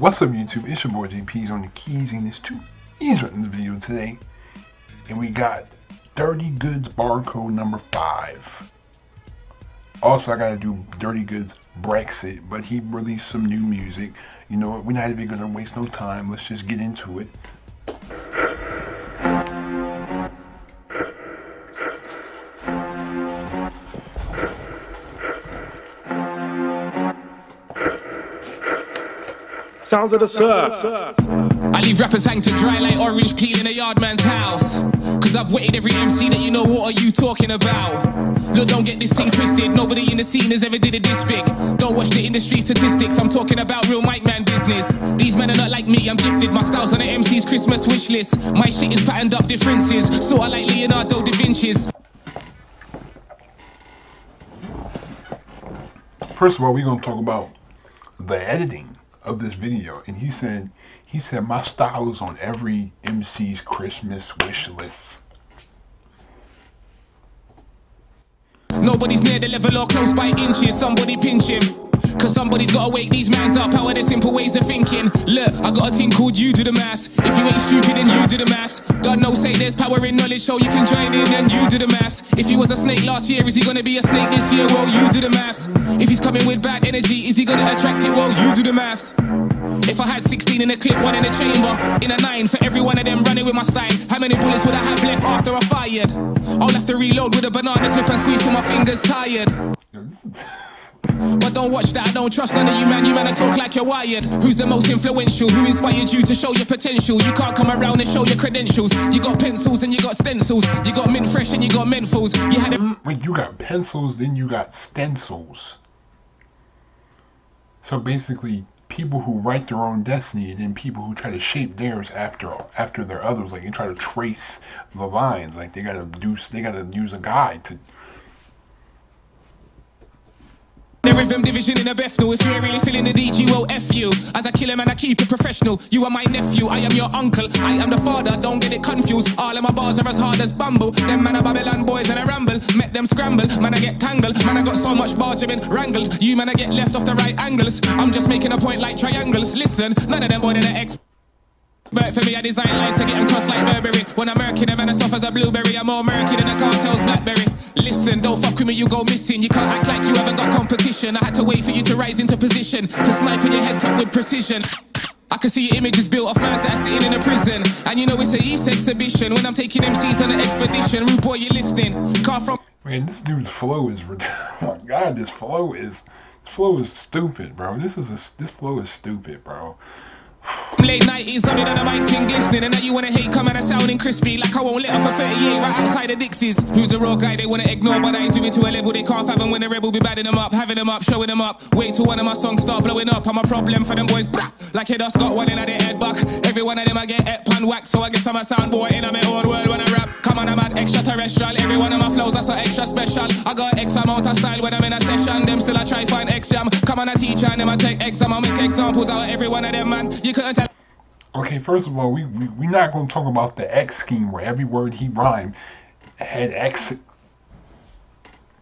What's up YouTube? It's your boy JP's on the keys and this two keys in this video today. And we got Durrty Goodz barcode number five. Also I gotta do Durrty Goodz Brexit, but he released some new music. You know what, we're not even gonna waste no time. Let's just get into it. Sounds of the surf. I leave rappers hang to dry like orange peel in a yard man's house. Cause I've waited every MC that you know what are you talking about. Look, don't get this thing twisted. Nobody in the scene has ever did it this big. Don't watch the industry statistics. I'm talking about real mic man business. These men are not like me, I'm gifted. My style's on the MC's Christmas wish list. My shit is patterned up differences. Sorta like Leonardo da Vinci's. First of all, we're gonna talk about the editing of this video, and he said he said my style is on every MC's Christmas wish list. Nobody's near the level or close by inches. Somebody pinch him. Cause somebody's gotta wake these mans up. How are their simple ways of thinking? Look, I got a thing called you do the maths. If you ain't stupid, then you do the maths. God knows, say there's power in knowledge, so you can join in and you do the maths. If he was a snake last year, is he gonna be a snake this year? Well, you do the maths. If he's coming with bad energy, is he gonna attract it? Well, you do the maths. If I had 16 in a clip, one in a chamber, in a nine for every one of them running with my style, how many bullets would I have left after I fired? I'll have to reload with a banana clip and squeeze till my fingers tired. But don't watch that, don't trust none of you, man. You man, I talk like you're wired. Who's the most influential? Who inspired you to show your potential? You can't come around and show your credentials. You got pencils and you got stencils. You got mint fresh and you got menthols. You had a Wait, you got pencils, then you got stencils. So basically, people who write their own destiny, and then people who try to shape theirs after after their others, like they try to trace the lines, like they gotta do, they gotta use a guide to. The rhythm division in a Bethnal. If you ain't really feeling the DG, well, F you. As a killer and I keep it professional. You are my nephew, I am your uncle. I am the father, don't get it confused. All of my bars are as hard as bumble. Them man are Babylon boys and I ramble. Met them scramble, man, I get tangled. Man, I got so much bars, been wrangled. You man, I get left off the right angles. I'm just making a point like triangles. Listen, none of them boy in the X. But for me, I design lines to get them crossed like Burberry. When I'm murky, them and I soft as a blueberry. I'm more murky than a cartel's Blackberry. Listen, don't fuck with me, you go missing. You can't act like you haven't got competition. I had to wait for you to rise into position to snipe on your head top with precision. I can see your images built off mans that are sitting in a prison. And you know it's a East exhibition when I'm taking MCs on an expedition. Rude boy, you listening? Car from. Man, this dude's flow is. Oh my god, this flow is. This flow is stupid, bro. This is a. This flow is stupid, bro. Late 90s, I'm in on the mic ting glistening. And now you wanna hate, come and sounding crispy. Like I won't let off a 38 right outside the Dixie's. Who's the raw guy they wanna ignore, but I ain't do it to a level they can't fathom. When the rebel be badding them up, having them up, showing them up. Wait till one of my songs start blowing up. I'm a problem for them boys, brah. Like head us got one in their head buck. Every one of them I get at pan whack, so I guess I'm a sound boy in my old world when I rap. Come on, I'm at extraterrestrial. Every one of my flows, that's so extra special. I got X amount of style when I'm in a session. Them still I try find X jam. Come on, I teach and them I take exam. I make examples out of every one of them, man. You couldn't tell. Okay, first of all, we we we not gonna talk about the X scheme where every word he rhymed had X.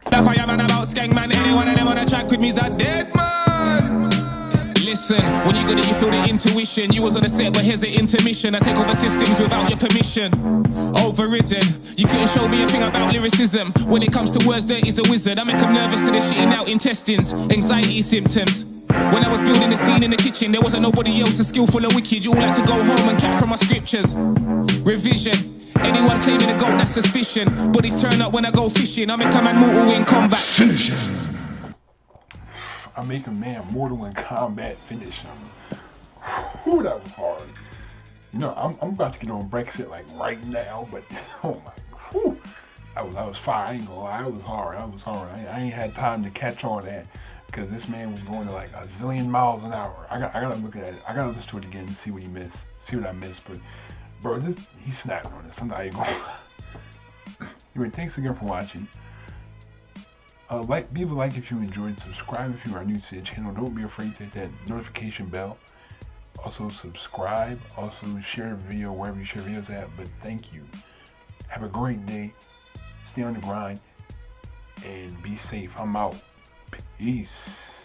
About skank man. Any one of them on a track with me is a dead man. Listen, when you good at you feel the intuition. You was on the set, but here's the intermission. I take over systems without your permission. Overridden. You couldn't show me a thing about lyricism. When it comes to words, there is a wizard. I make them nervous to the shitting out intestines. Anxiety symptoms. When I was building the scene in the kitchen, there wasn't nobody else as skillful and wicked. You all like to go home and cap from my scriptures. Revision. Anyone claiming a goat, that's suspicion. Bodies turn up when I go fishing. I make a man mortal in combat. Finish him. I make a man mortal in combat, finish him. Whew, that was hard. You know, I'm, I'm about to get on Brexit like right now, but oh my, whew, that was that was fire. I ain't gonna lie, that was hard. I was hard. I, I ain't had time to catch on that because this man was going to like a zillion miles an hour. I got I gotta look at it. I gotta listen to it again and see what he missed, see what I missed. But bro, this he snapped on this. I'm not even going. anyway, thanks again for watching. Uh, like, leave a like if you enjoyed. Subscribe if you are new to the channel. Don't be afraid to hit that notification bell. Also subscribe. Also share the video wherever you share videos at. But thank you. Have a great day. Stay on the grind and be safe. I'm out. Peace.